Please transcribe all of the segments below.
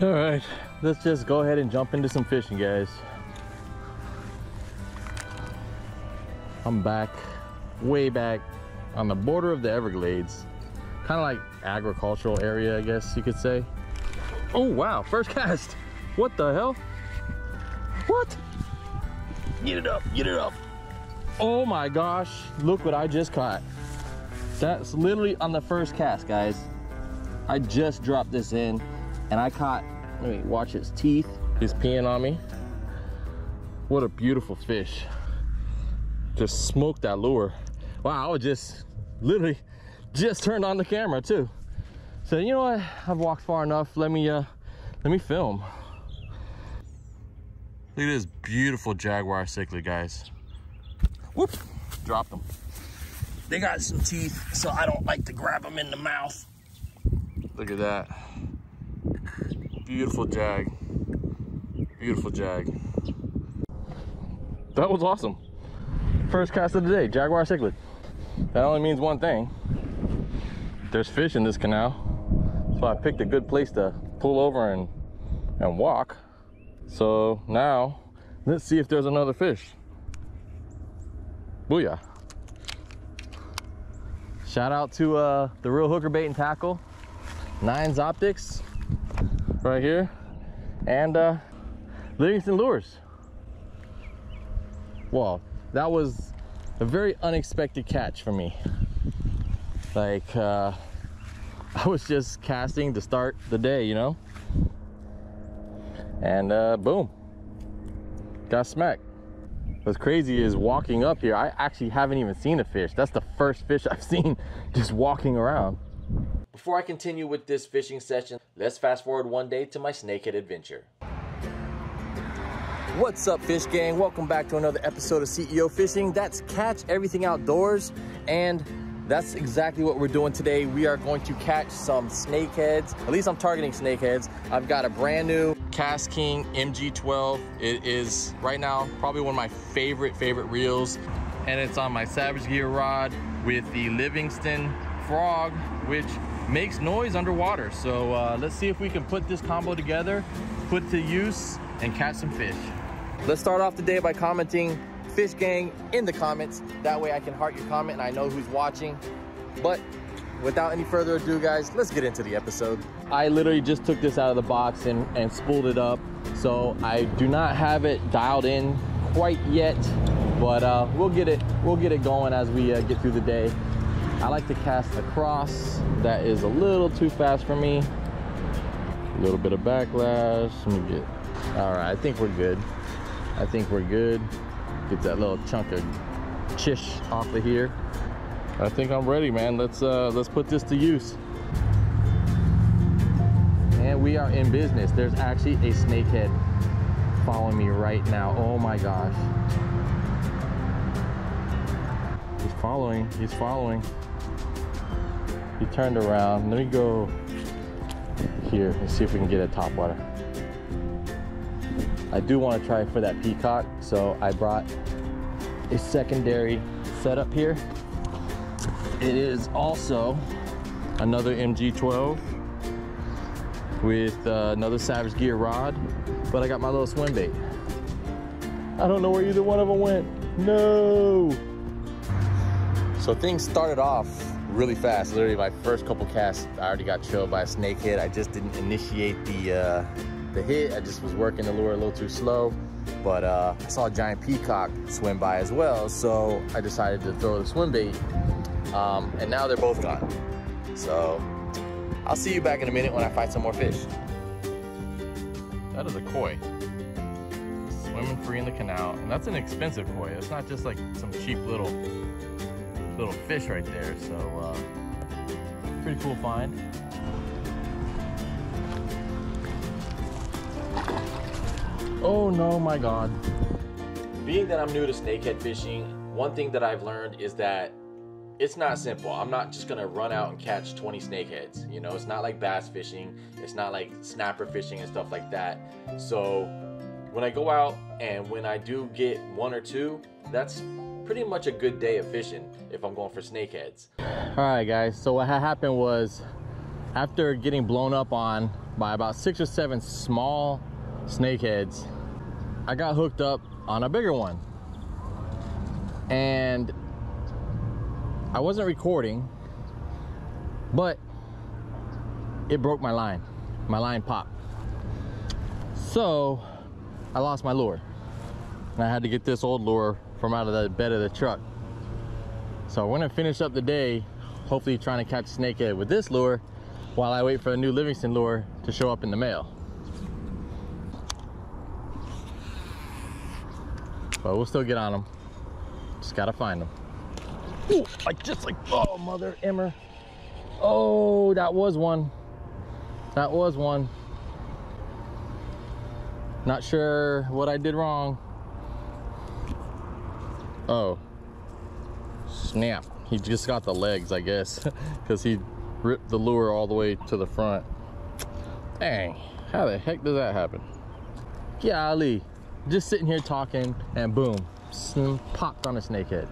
All right, let's just go ahead and jump into some fishing, guys. I'm back, way back on the border of the Everglades. Kind of like agricultural area, I guess you could say. Oh, wow, first cast. What the hell? What? Get it up, get it up. Oh my gosh, look what I just caught. That's literally on the first cast, guys. I just dropped this in and I caught, let me watch his teeth. He's peeing on me. What a beautiful fish. Just smoked that lure. Wow, I was just literally just turned on the camera too. So you know what? I've walked far enough. Let me uh let me film. Look at this beautiful jaguar cichlid, guys. Whoop! Dropped them. They got some teeth, so I don't like to grab them in the mouth. Look at that. Beautiful jag. Beautiful jag. That was awesome. First cast of the day, jaguar cichlid. That only means one thing. There's fish in this canal. So I picked a good place to pull over and, and walk. So now, let's see if there's another fish. Booyah. Shout out to uh, the Reel Hooker Bait and Tackle, Nines Optics, right here, and uh, Livingston Lures. Well, that was a very unexpected catch for me. Like, uh, I was just casting to start the day, you know? And uh, boom, got smacked. What's crazy is walking up here, I actually haven't even seen a fish. That's the first fish I've seen just walking around. Before I continue with this fishing session, let's fast forward one day to my snakehead adventure. What's up, fish gang? Welcome back to another episode of CEO Fishing. That's Catch Everything Outdoors. And that's exactly what we're doing today. We are going to catch some snakeheads. At least I'm targeting snakeheads. I've got a brand new KastKing MG12. It is right now probably one of my favorite, favorite reels. And it's on my Savage Gear rod with the Livingston Frog, which makes noise underwater. So uh, let's see if we can put this combo together, put to use, and catch some fish. Let's start off the day by commenting Fish Gang in the comments. That way I can heart your comment and I know who's watching. But without any further ado, guys, let's get into the episode. I literally just took this out of the box and, and spooled it up. So I do not have it dialed in quite yet, but uh, we'll get it we'll get it going as we uh, get through the day. I like to cast across. That is a little too fast for me. A little bit of backlash. Let me get, all right, I think we're good. I think we're good. Get that little chunk of chish off of here. I think I'm ready, man. Let's uh, let's put this to use. And we are in business. There's actually a snakehead following me right now. Oh my gosh. He's following, he's following. He turned around. Let me go here and see if we can get a top water. I do want to try for that peacock, so I brought a secondary setup here. It is also another MG12 with uh, another Savage Gear rod, but I got my little swim bait. I don't know where either one of them went. No! So things started off really fast. Literally my first couple casts, I already got chilled by a snake snakehead. I just didn't initiate the uh, the hit. I just was working the lure a little too slow. But uh, I saw a giant peacock swim by as well, so I decided to throw the swim bait. Um, and now they're both gone. So I'll see you back in a minute when I find some more fish. That is a koi. Swimming free in the canal, and that's an expensive koi. It's not just like some cheap little little fish right there. So uh, pretty cool find. Oh no, my God. Being that I'm new to snakehead fishing, one thing that I've learned is that it's not simple. I'm not just gonna run out and catch 20 snakeheads. You know, it's not like bass fishing, it's not like snapper fishing and stuff like that. So when I go out and when I do get one or two, that's pretty much a good day of fishing if I'm going for snakeheads. All right, guys. So what happened was after getting blown up on by about six or seven small snakeheads, I got hooked up on a bigger one. And I wasn't recording, but it broke my line. My line popped. So I lost my lure. And I had to get this old lure from out of the bed of the truck. So we're gonna finish up the day, hopefully trying to catch snakehead with this lure while I wait for a new Livingston lure to show up in the mail. But we'll still get on them. Just gotta find them. Ooh, like just like, oh, mother emmer. Oh, that was one. That was one. Not sure what I did wrong. Oh, snap. He just got the legs, I guess, because he ripped the lure all the way to the front. Dang, how the heck does that happen? Golly, just sitting here talking and boom, popped on a snakehead.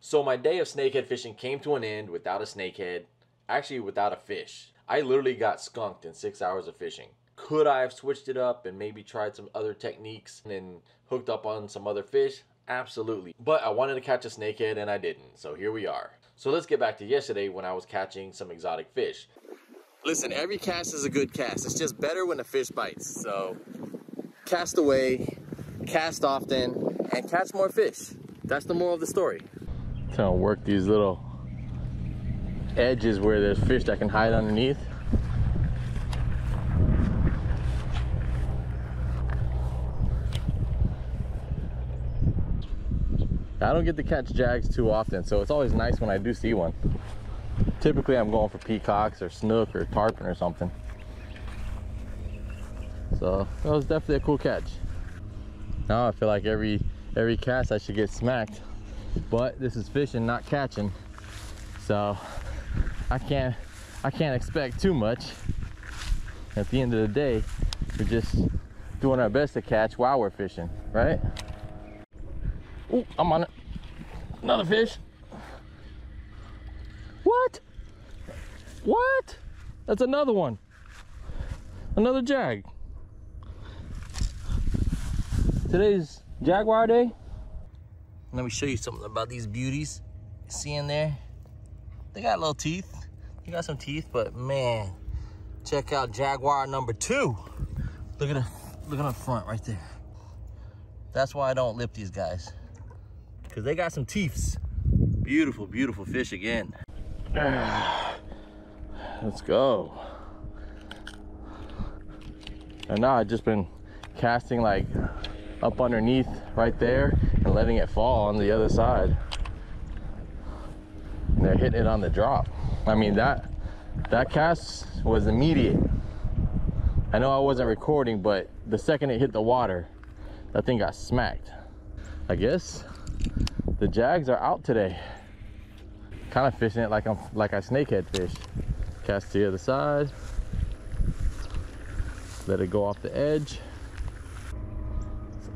So my day of snakehead fishing came to an end without a snakehead, actually without a fish. I literally got skunked in six hours of fishing. Could I have switched it up and maybe tried some other techniques and then hooked up on some other fish? Absolutely. But I wanted to catch a snakehead and I didn't. So here we are. So let's get back to yesterday when I was catching some exotic fish. Listen, every cast is a good cast. It's just better when the fish bites. So cast away, cast often, and catch more fish. That's the moral of the story. Trying to work these little edges where there's fish that can hide underneath. I don't get to catch jags too often, so it's always nice when I do see one. Typically I'm going for peacocks or snook or tarpon or something. So that was definitely a cool catch. Now I feel like every every cast I should get smacked, but this is fishing, not catching. So I can't I can't expect too much. At the end of the day, we're just doing our best to catch while we're fishing, right? Oh, I'm on it. Another fish. What? What? That's another one. Another jag. Today's Jaguar day. Let me show you something about these beauties. You see in there? They got little teeth. They got some teeth, but man, check out Jaguar number two. Look at the look at the front right there. That's why I don't lip these guys because they got some teeths. Beautiful, beautiful fish again. Let's go. And now I've just been casting like up underneath right there and letting it fall on the other side. And they're hitting it on the drop. I mean, that, that cast was immediate. I know I wasn't recording, but the second it hit the water, that thing got smacked. I guess the jags are out today. Kind of fishing it like I'm like I snakehead fish. Cast to the other side. Let it go off the edge.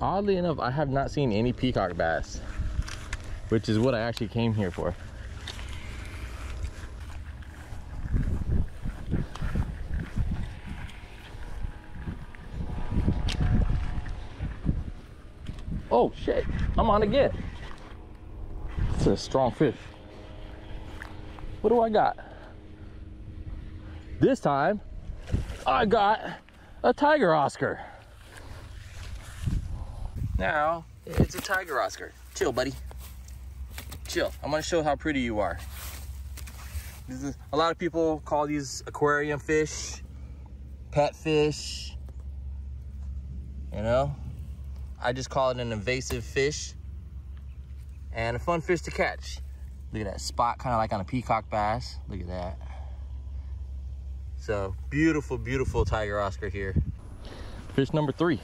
Oddly enough, I have not seen any peacock bass, which is what I actually came here for. Oh shit, I'm on again. It's a strong fish. What do I got? This time, I got a tiger Oscar. Now, it's a tiger Oscar. Chill, buddy. Chill. I'm gonna show how pretty you are. Is, a lot of people call these aquarium fish, pet fish, you know? I just call it an invasive fish and a fun fish to catch. Look at that spot, kind of like on a peacock bass. Look at that. So beautiful, beautiful tiger Oscar here. Fish number three.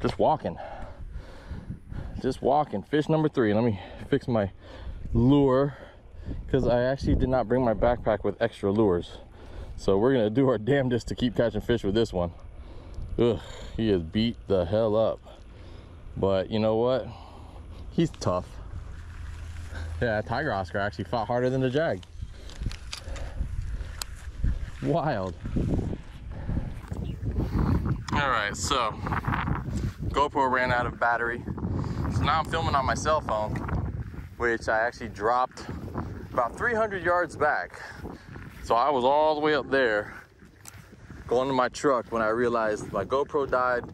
Just walking. Just walking. Fish number three. Let me fix my lure because I actually did not bring my backpack with extra lures. So we're gonna do our damnedest to keep catching fish with this one. Ugh, he is beat the hell up. But you know what? He's tough. Yeah, Tiger Oscar actually fought harder than the Jag. Wild. All right, so GoPro ran out of battery. So now I'm filming on my cell phone, which I actually dropped about 300 yards back. So I was all the way up there going to my truck when I realized my GoPro died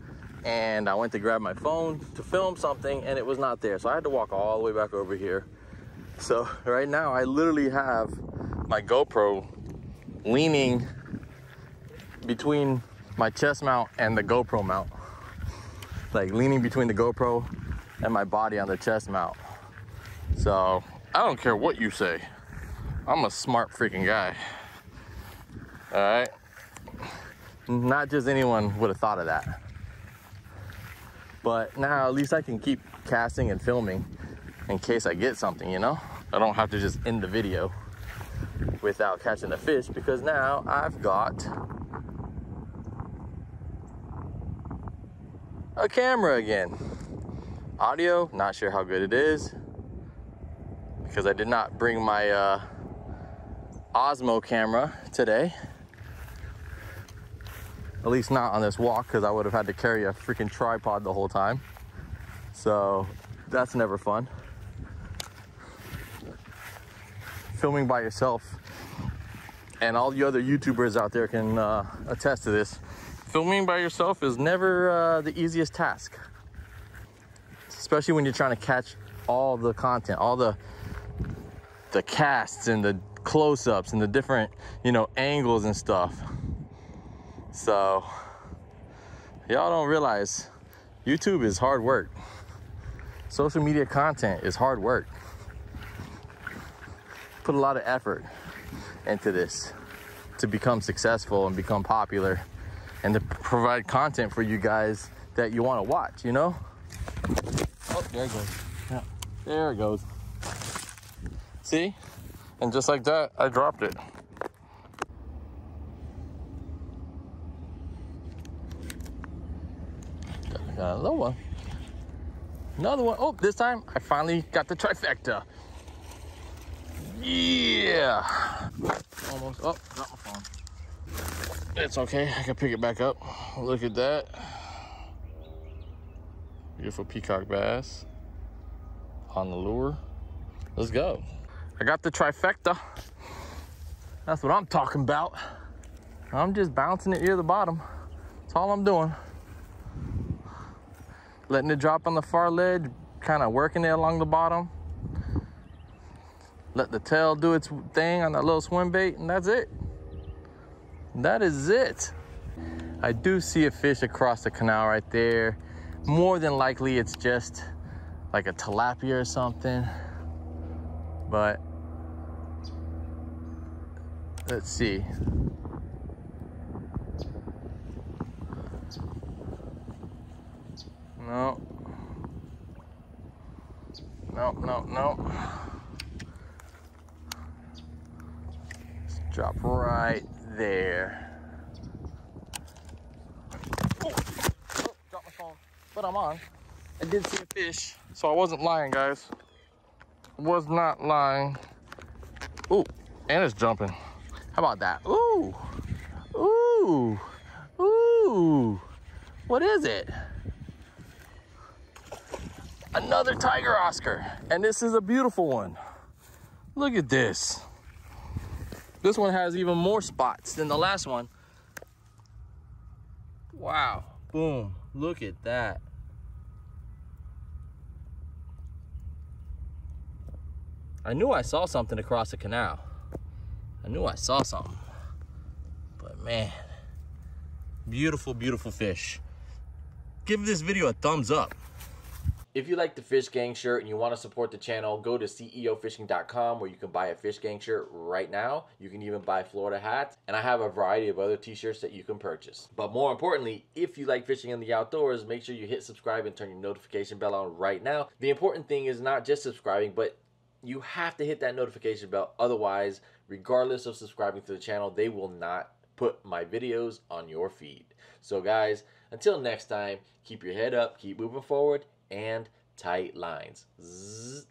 and I went to grab my phone to film something and it was not there. So I had to walk all the way back over here. So right now I literally have my GoPro leaning between my chest mount and the GoPro mount. Like leaning between the GoPro and my body on the chest mount. So I don't care what you say. I'm a smart freaking guy. All right. Not just anyone would have thought of that. But now at least I can keep casting and filming in case I get something, you know? I don't have to just end the video without catching a fish because now I've got a camera again. Audio, not sure how good it is because I did not bring my uh, Osmo camera today. At least not on this walk because I would have had to carry a freaking tripod the whole time. So that's never fun. Filming by yourself and all the other YouTubers out there can uh, attest to this. Filming by yourself is never uh, the easiest task, especially when you're trying to catch all the content, all the the casts and the close-ups and the different, you know, angles and stuff. So, y'all don't realize YouTube is hard work. Social media content is hard work. Put a lot of effort into this to become successful and become popular and to provide content for you guys that you want to watch, you know? Oh, there it goes. Yeah, there it goes. See? And just like that, I dropped it. Another one. Another one. Oh, this time I finally got the trifecta. Yeah. Almost. Oh, got my phone. It's okay. I can pick it back up. Look at that. Beautiful peacock bass on the lure. Let's go. I got the trifecta. That's what I'm talking about. I'm just bouncing it near the bottom. That's all I'm doing letting it drop on the far ledge, kind of working it along the bottom. Let the tail do its thing on that little swim bait, and that's it. That is it. I do see a fish across the canal right there. More than likely, it's just like a tilapia or something. But let's see. No. No, no, no. Let's drop right there. Oh, oh, drop my phone. But I'm on. I did see a fish, so I wasn't lying, guys. Was not lying. Ooh, and it's jumping. How about that? Ooh, ooh, ooh. What is it? Another tiger Oscar. And this is a beautiful one. Look at this. This one has even more spots than the last one. Wow, boom, look at that. I knew I saw something across the canal. I knew I saw something. But man, beautiful, beautiful fish. Give this video a thumbs up. If you like the Fish Gang shirt and you want to support the channel, go to ceofishing.com where you can buy a Fish Gang shirt right now. You can even buy Florida hats, and I have a variety of other t-shirts that you can purchase. But more importantly, if you like fishing in the outdoors, make sure you hit subscribe and turn your notification bell on right now. The important thing is not just subscribing, but you have to hit that notification bell. Otherwise, regardless of subscribing to the channel, they will not put my videos on your feed. So guys, until next time, keep your head up, keep moving forward, and tight lines. Zzz.